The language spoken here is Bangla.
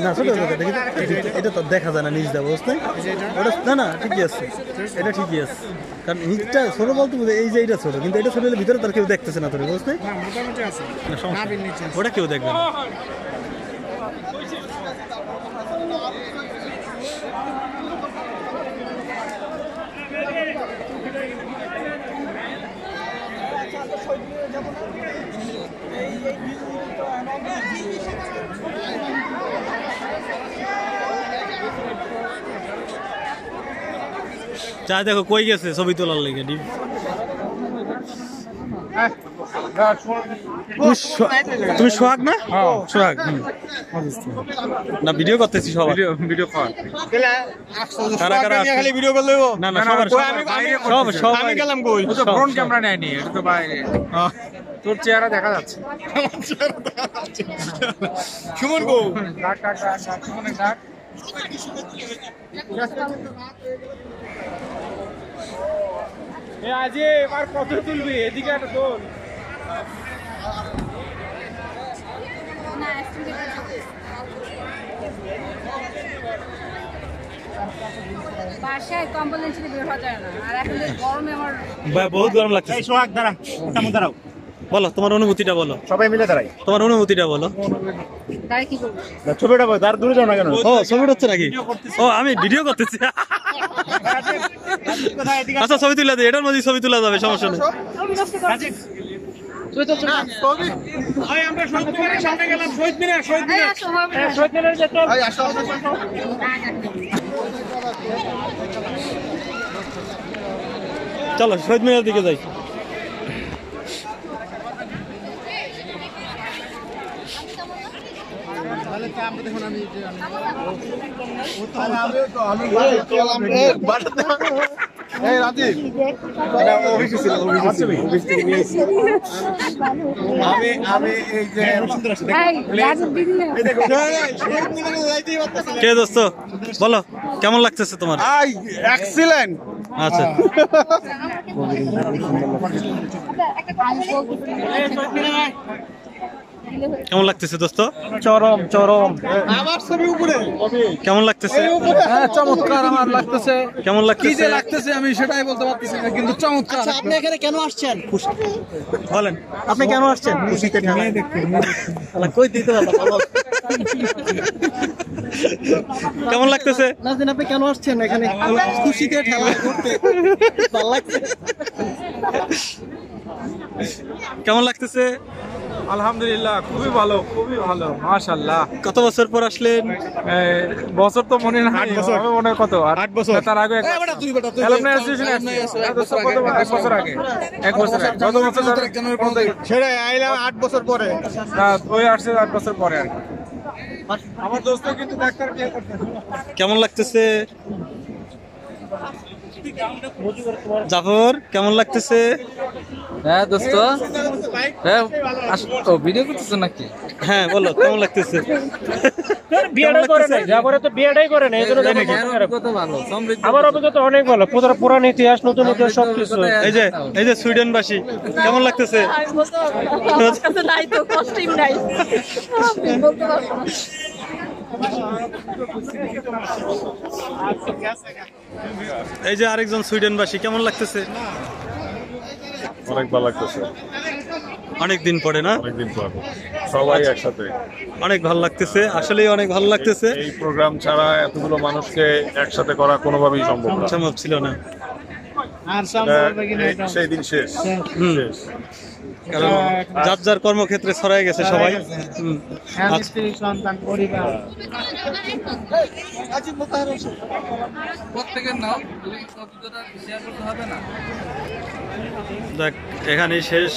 না ছোট। এটা- তো। দেখা যায় না নিজ দেবো বুঝতে? ওটা না না ঠিকই আছে। এটা ঠিকই আছে। কারণ নিচটা ছোট বলতে বোঝে এই যে এটা ছোট কিন্তু এটা ছোট হলে ভিতরে তার কেউ দেখতেছে না তোর বুঝতে? হ্যাঁ। নিচে। ওটা কেউ দেখবে না। চা দেখো কই গেছে ছবি তোলার লেগে ডিম? তুমি সোহাগ না? সোহাগ না ভিডিও করতেছি সবাই। ভিডিও ভিডিও কারা। কারা খালি ভিডিও করলে না না সবার কই আমি- আমি- সব সব আমি গেলাম কই? তো ফ্রন্ট ক্যামেরা নেয়নি এটা তো বাইরে। তোর চেহারা দেখা যাচ্ছে। সুমন গো ডাক ডাক ডাক ডাক ডাক। এ আজি এবার কত তুলবি? এদিকে একটা তোল। বাসায় কম্বল নিচে বের হওয়া যায় না। আর এখন গরমে আমার বহুত গরম লাগছে সোহাগ দাঁড়া দাঁড়াও। বলো তোমার অনুভূতিটা বলো। সবাই মিলে দাঁড়াই। তোমার অনুভূতিটা বলো। ছবিটা বল তার দূরে যাও না কেন? ও ছবি হচ্ছে নাকি? ও আমি ভিডিও করতেছি। আচ্ছা ছবি তুলে দিই এটার মধ্যে ছবি তোলা যাবে সমস্যা নেই। হবে। চলো শহীদ মিনার দিকে যাই এই রাজীব অফিসে ছিল অফিসে আমি আমি এই যে। কে দোস্ত বলো কেমন লাগতেছে তোমার এক্সিলেন্ট আচ্ছা কেমন লাগতেছে দোস্ত? চরম চরম। আমার ছবি উপরে। কেমন লাগতেছে? হ্যাঁ চমৎকার আমার লাগতেছে। কেমন লাগতেছে? লাগতেছে আমি সেটাই বলতে পারতেছি না কিন্তু চমৎকার। আপনি এখানে কেন আসছেন? বলেন। আপনি কেন আসছেন? খুশিতে ঠেলায়। কই দিতে হবে? কেমন লাগতেছে? নাজদিন আপনি কেন আসছেন এখানে? খুশিতে ঠেলা করতে ভালো লাগছে। কেমন লাগতেছে? আলহামদুলিল্লাহ খুবই ভালো খুবই ভালো মাশাআল্লাহ। কত বছর পর আসলেন? বছর তো মনে না আট বছর। মনে হয় কত আট বছর। তার আগে এক Alumni association আসছে। এক বছর কত বছর? এক বছর আগে। এক বছর আগে। গত বছর সেটাই আইলাম আট বছর পরে। না, ওই আসছে আট বছর পরে আর আমার দোস্ত কিন্তু ডাক্তার বিয়ে করতে কেমন লাগতেছে? জাফর কেমন লাগতেছে? হ্যাঁ দোস্ত হ্যাঁ ও ভিডিও করতেছো নাকি হ্যাঁ বলো কেমন লাগতেছে বিয়েটাই করে নাই জাফরে তো বিয়েটাই করে নাই এই জন্য জাফর এর বলতে পারে। অভিজ্ঞতা ভালো আমার অভিজ্ঞতা অনেক ভালো পুরো পুরান ইতিহাস নতুন ইতিহাস সব কিছু এই যে এই যে সুইডেনবাসী কেমন লাগতেছে আমি বলতে পারব না। আমার কাছে নাই তো কস্টিউম নাই আমি বলতে পারব না। এই যে আরেকজন সুইডেনবাসী কেমন লাগতেছে অনেক ভালো লাগতেছে। অনেক দিন পরে না? অনেকদিন পর। সবাই একসাথে। অনেক ভালো লাগতেছে। আসলেই অনেক ভালো লাগতেছে। এই প্রোগ্রাম ছাড়া এতগুলো মানুষকে একসাথে করা কোনোভাবেই সম্ভব না। সম্ভব ছিল না। সেই দিন শেষ। শেষ। কারণ যার যার কর্মক্ষেত্রে ছড়াই গেছে সবাই। হুম। আচ্ছা, প্রত্যেকের নাও অভিজ্ঞতা শেয়ার করতে হবে না। দেখ এখানে শেষ।